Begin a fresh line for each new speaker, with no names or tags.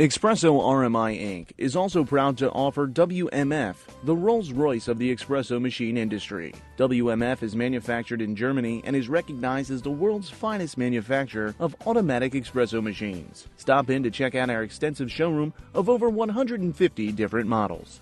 Expresso RMI Inc. is also proud to offer WMF, the Rolls Royce of the espresso machine industry. WMF is manufactured in Germany and is recognized as the world's finest manufacturer of automatic espresso machines. Stop in to check out our extensive showroom of over 150 different models.